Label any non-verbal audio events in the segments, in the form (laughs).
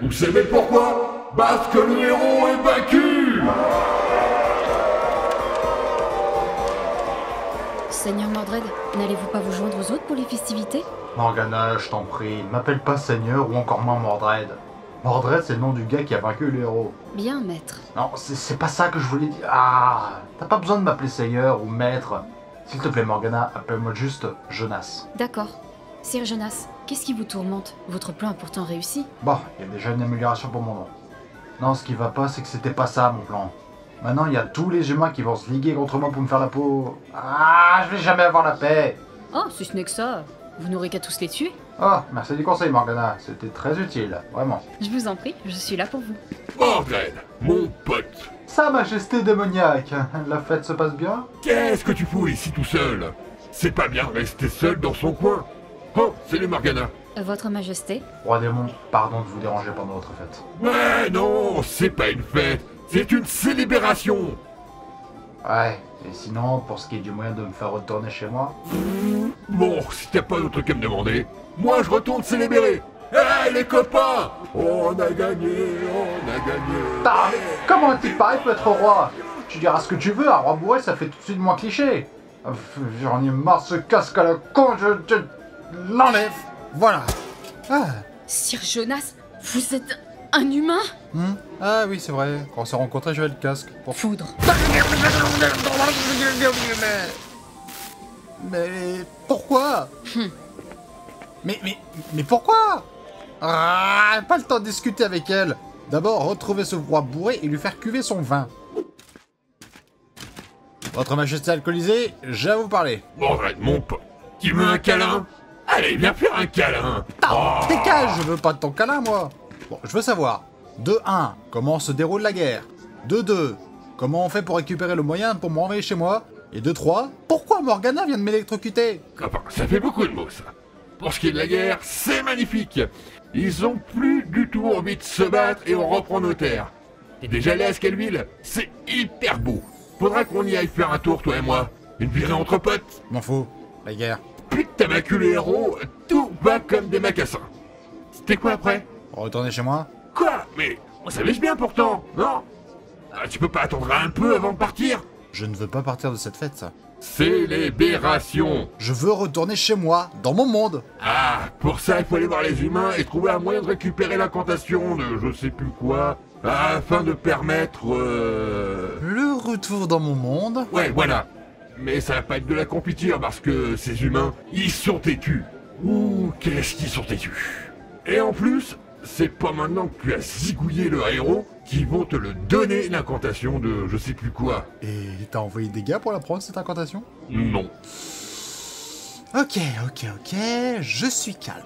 Vous savez pourquoi? Parce que le héros est vaincu Seigneur Mordred, n'allez-vous pas vous joindre aux autres pour les festivités? Morgana, je t'en prie, m'appelle pas Seigneur ou encore moins Mordred. Mordred, c'est le nom du gars qui a vaincu le héros. Bien, maître. Non, c'est c'est pas ça que je voulais dire. Ah, t'as pas besoin de m'appeler Seigneur ou Maître. S'il te plaît, Morgana, appelle-moi juste Jonas. D'accord. Sir Jonas, qu'est-ce qui vous tourmente? Votre plan a pourtant réussi. Bon, il y a déjà une amélioration pour mon nom. Non, ce qui va pas, c'est que c'était pas ça mon plan. Maintenant, il y a tous les humains qui vont se liguer contre moi pour me faire la peau. Ah, je vais jamais avoir la paix. Oh, si ce n'est que ça, vous n'aurez qu'à tous les tuer. Oh, merci du conseil, Morgana. C'était très utile, vraiment. Je vous en prie, je suis là pour vous. Mordred, mon pote Sa Majesté démoniaque, (laughs) la fête se passe bien? Qu'est-ce que tu fous ici tout seul? C'est pas bien rester seul dans son coin Oh, salut Morgana. Euh, Votre Majesté. Roi démon, pardon de vous déranger pendant votre fête. Ouais, non, c'est pas une fête, c'est une célébration. Ouais, et sinon, pour ce qui est du moyen de me faire retourner chez moi, Bon, si t'as pas d'autre truc à me demander, moi je retourne célébrer. Hé les copains! On a gagné, on a gagné. Putain, comment pareil peut être roi? Tu diras ce que tu veux, un roi bourré ça fait tout de suite moins cliché. J'en ai marre ce casque à la con, je, je l'enlève. Voilà. Ah. Sir Jonas, vous êtes un humain? Hmm. Ah oui, c'est vrai. Quand on s'est rencontrés, j'avais le casque. Pour... Foudre. Mais pourquoi? Mais, mais, mais pourquoi? Ah, pas le temps de discuter avec elle. D'abord, retrouver ce roi bourré et lui faire cuver son vin. Votre majesté alcoolisée, j'ai à vous parler. Mon pote, tu veux un câlin Allez, viens faire un câlin Ah, dégage, je veux pas de ton câlin, moi. Bon, je veux savoir. De 1, comment se déroule la guerre De 2, comment on fait pour récupérer le moyen pour m'envoyer chez moi Et de 3, pourquoi Morgana vient de m'électrocuter Copain, ça fait beaucoup de mots ça. Pour ce qui est de la guerre, c'est magnifique. Ils ont plus du tout envie de se battre et on reprend nos terres. T'es déjà allé à Scalville C'est hyper beau. Faudra qu'on y aille faire un tour, toi et moi. Une virée entre potes. M'en fous, la guerre. Héros, tout va comme des macassins. C'était quoi après? Retournez chez moi? Quoi? Mais on s'amuse bien pourtant, non? Ah, Tu peux pas attendre un peu avant de partir Je ne veux pas partir de cette fête, ça. Célébration Je veux retourner chez moi, dans mon monde. Ah, pour ça, il faut aller voir les humains et trouver un moyen de récupérer l'incantation de je sais plus quoi, afin de permettre... Euh... Le retour dans mon monde. Ouais, voilà. Mais ça va pas être de la confiture parce que ces humains, ils sont têtus. Ouh, qu'est-ce qu'ils sont têtus? Et en plus, c'est pas maintenant que tu as zigouillé le héros qui vont te le donner l'incantation de je sais plus quoi. Et t'as envoyé des gars pour la prendre, cette incantation? Non. Ok, ok, ok, je suis calme.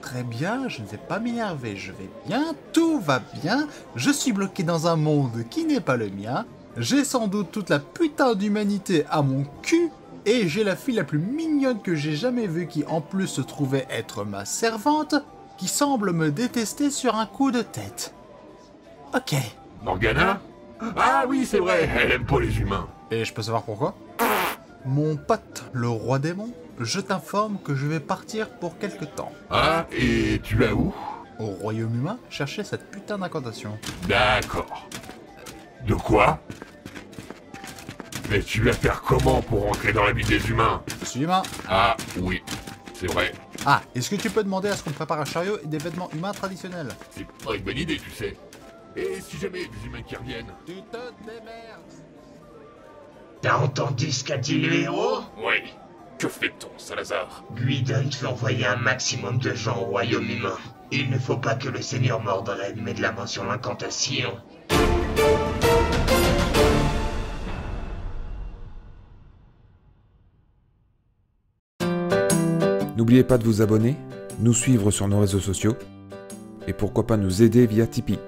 Très bien, je ne vais pas m'énerver, je vais bien, tout va bien, je suis bloqué dans un monde qui n'est pas le mien, j'ai sans doute toute la putain d'humanité à mon cul, et j'ai la fille la plus mignonne que j'ai jamais vue qui en plus se trouvait être ma servante, qui semble me détester sur un coup de tête. Ok. Morgana? Ah oui, c'est vrai, elle aime pas les humains. Et je peux savoir pourquoi? Mon pote, le roi démon, je t'informe que je vais partir pour quelque temps. Ah, et tu vas où? Au royaume humain, chercher cette putain d'incantation. D'accord. De quoi? Mais tu vas faire comment pour rentrer dans la vie des humains Je suis humain. Ah oui, c'est vrai. Ah, est-ce que tu peux demander à ce qu'on prépare un chariot et des vêtements humains traditionnels C'est pas une bonne idée, tu sais. Et si jamais il y a des humains qui reviennent Tu te démerdes T'as entendu ce qu'a dit le héros Oui. Que fait-on, Salazar? Guidon veut envoyer un maximum de gens au royaume humain. Il ne faut pas que le seigneur Mordred mette la main sur l'incantation. N'oubliez pas de vous abonner, nous suivre sur nos réseaux sociaux et pourquoi pas nous aider via Tipeee.